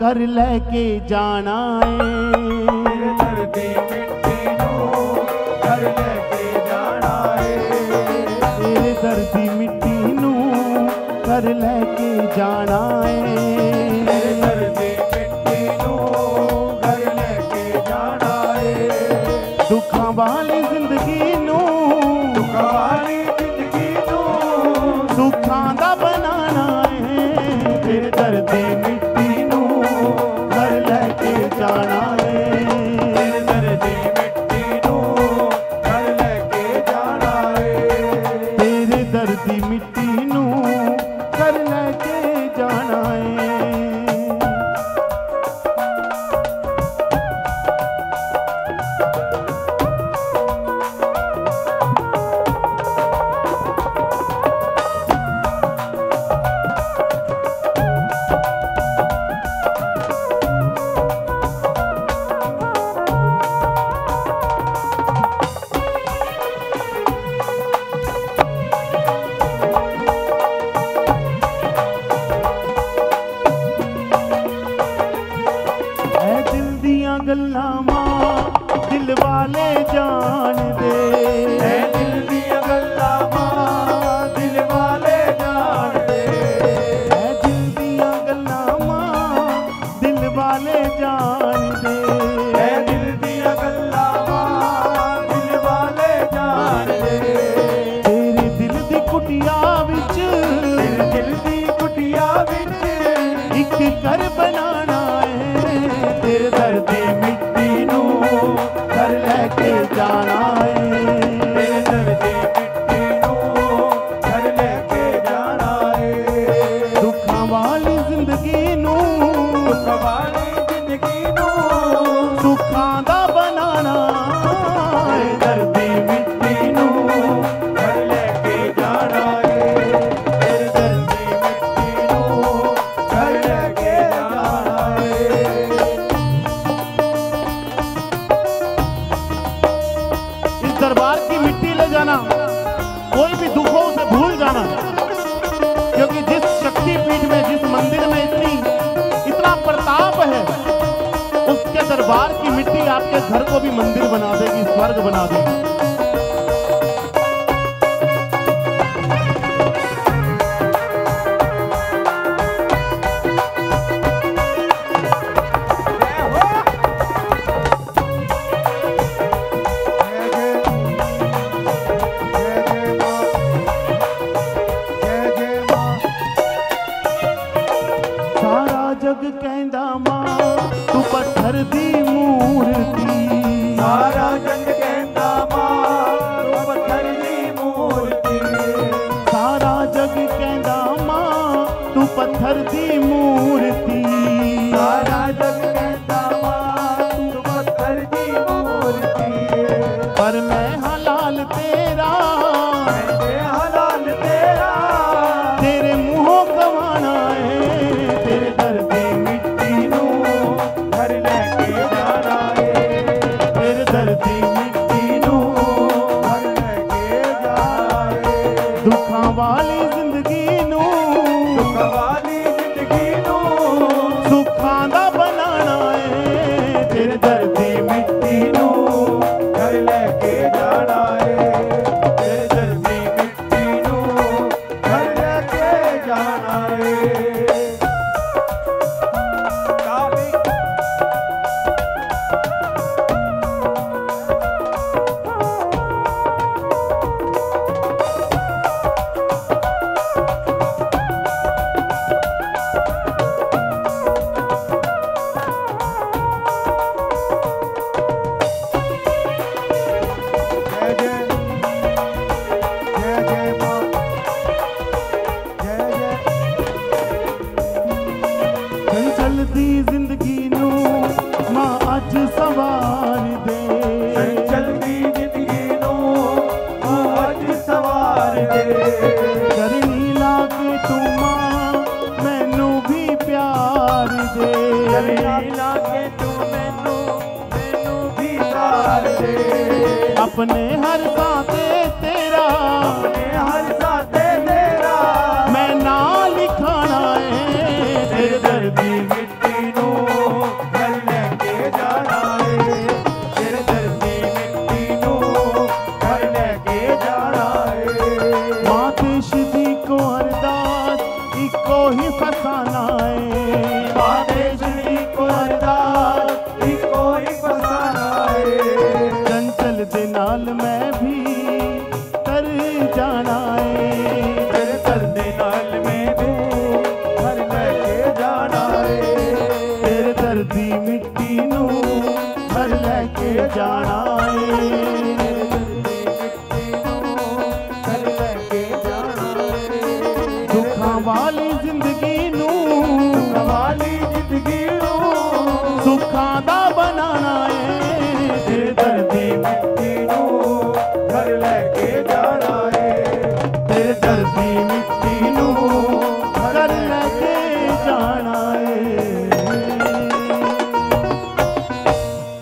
ਕਰ ਲੈ ਕੇ ਜਾਣਾ ਏ। ਧਰਤੀ ਮਿੱਟੀ ਨੂੰ ਘਰ ਲੈ ਕੇ ਜਾਣਾ ਏ। ਤੇਰੇ ਧਰਤੀ ਮਿੱਟੀ ਨੂੰ ਕਰ ਲੈ ਕੇ ਜਾਣਾ ਏ। वाले जान दे। दिल भी दिल वाले जान दिल भी दिल वाले जान दे। जाना, कोई भी दुखों से भूल जाना। क्योंकि जिस शक्तिपीठ में, जिस मंदिर में इतनी, इतना प्रताप है, उसके दरबार की मिट्टी आपके घर को भी मंदिर बना देगी, स्वर्ग बना देगी। ईश्वर दी मूर्ति। सारा जग कहता माँ पत्थर दी मूर्ति। सारा जग कहता माँ तू पत्थर दी मूर्ति। कवालिज चलती सवार दे करनी लागे तो मैनू भी प्यार दे। लागे तू मैनू मैनू भी प्यार दे। अपने हर बातें तेरा अपने ਜਾਣਾ ਏ ਦੁੱਖਾਂ ਵਾਲੀ ਜ਼ਿੰਦਗੀ ਨੂੰ ਵਾਲੀ ਜ਼ਿੰਦਗੀ ਨੂੰ ਸੁੱਖਾਂ ਦਾ ਬਣਾਣਾ ਏ ਤੇ ਦਰਦੀ ਮਿੱਟੀ ਨੂੰ ਘਰ ਲੈ ਕੇ ਜਾਣਾ